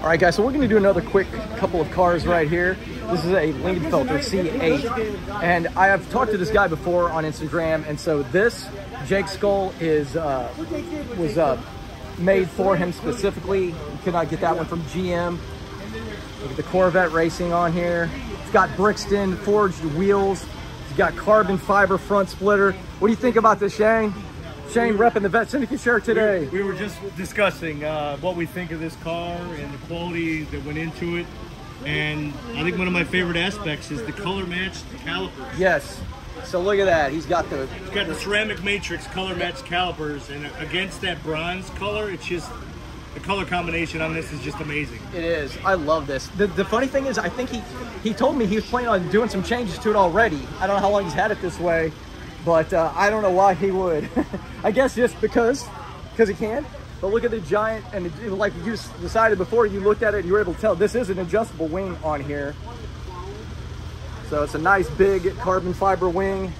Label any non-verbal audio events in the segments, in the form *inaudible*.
All right, guys, so we're to do another quick couple of cars right here. This is a Lingenfelter C8, and I have talked to this guy before on Instagram, and so this Jake Skull is uh, was uh, made for him specifically. You could not get that one from GM. Look at the Corvette racing on here. It's got Brixton forged wheels. It's got carbon fiber front splitter. What do you think about this, Shane? Shane repping the Vette Syndicate shirt today. We were just discussing uh, what we think of this car and the quality that went into it. And I think one of my favorite aspects is the color matched calipers. Yes. So look at that. He's got the It's got the ceramic matrix color matched calipers, and against that bronze color, it's just the color combination on this is just amazing. It is. I love this. The, the funny thing is, I think he he told me he was planning on doing some changes to it already. I don't know how long he's had it this way, but uh, I don't know why he would. *laughs* I guess just because because he can. But look at the giant, and it, like you decided before you looked at it, you were able to tell this is an adjustable wing on here. So it's a nice big carbon fiber wing.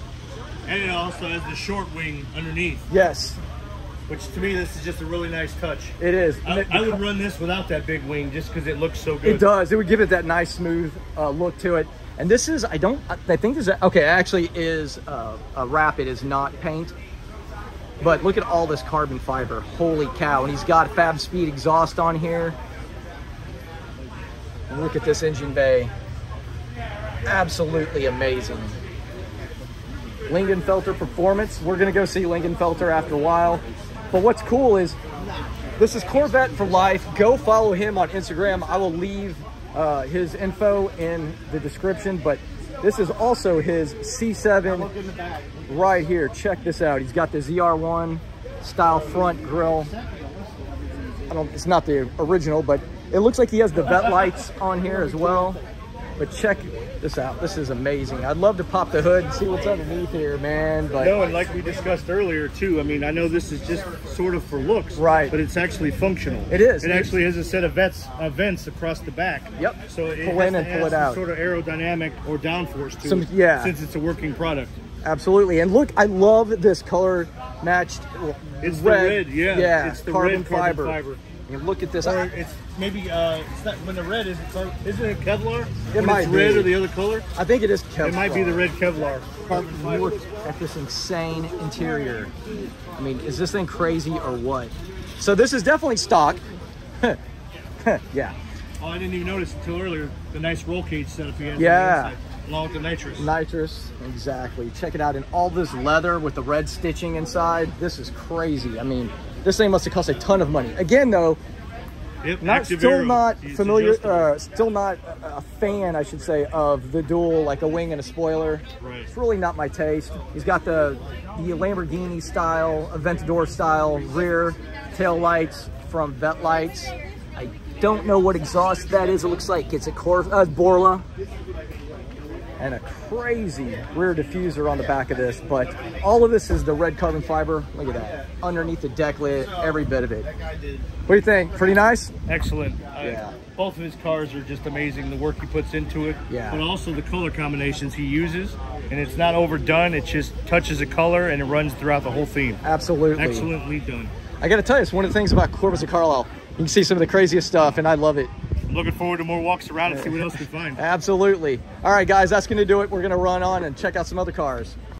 And it also has the short wing underneath, Yes, which to me, this is just a really nice touch. it is. I, I would run this without that big wing just because it looks so good. It does. It would give it that nice smooth uh, look to it. And this is, I don't, I think this is, okay, actually is uh, a wrap. It is not paint. But look at all this carbon fiber. Holy cow. And he's got Fabspeed exhaust on here. And look at this engine bay. Absolutely amazing. Lingenfelter Performance. We're going to go see Lingenfelter after a while. But what's cool is this is Corvette for life. Go follow him on Instagram. I will leave uh, his info in the description, but this is also his C7 right here. Check this out. He's got the ZR1 style front grille. I don't, it's not the original, but it looks like he has the vet lights on here as well. But check this out. This is amazing. I'd love to pop the hood and see what's underneath here, man. But No, and like we discussed earlier too, I mean, I know this is just sort of for looks, Right. But it's actually functional. It is. It actually has a set of vets, uh, vents across the back. Yep. So it Pull in and pull it out. Sort of aerodynamic or downforce to Some- it. yeah. Since it's a working product. Absolutely. And look, I love this color matched It's the red, yeah. Yeah, It's the carbon, red carbon fiber. fiber. And look at this. Or it's maybe uh, it's not when the red is. Isn't it Kevlar? It when might it's red be. or the other color. I think it is Kevlar. It might be the red Kevlar. Look at this insane interior. I mean, is this thing crazy or what? So this is definitely stock. *laughs* yeah. Oh, I didn't even notice until earlier the nice roll cage setup he has. Yeah. along with the nitrous. Nitrous, exactly. Check it out. And all this leather with the red stitching inside. This is crazy. I mean, this thing must have cost a ton of money. Again, though, Yep, not still not familiar uh, still not a, a fan i should say of the dual like a wing and a spoiler. Right. it's really not my taste. He's got the the lamborghini style aventador style rear tail lights from vet lights. I don't know what exhaust that is. It looks like it's a Cor uh, borla and a crazy rear diffuser on the back of this but all of this is the red carbon fiber look at that underneath the deck lid every bit of it what do you think pretty nice Excellent. Uh, Yeah. Both of his cars are just amazing. The work he puts into it. Yeah. But also the color combinations he uses, and it's not overdone. It just touches a color and it runs throughout the whole theme. Absolutely. Excellently done. I got to tell you, it's one of the things about Corvettes at Carlisle. You can see some of the craziest stuff, and I love it. Looking forward to more walks around and see what else we find. Absolutely. All right, guys, that's going to do it. We're going to run on and check out some other cars.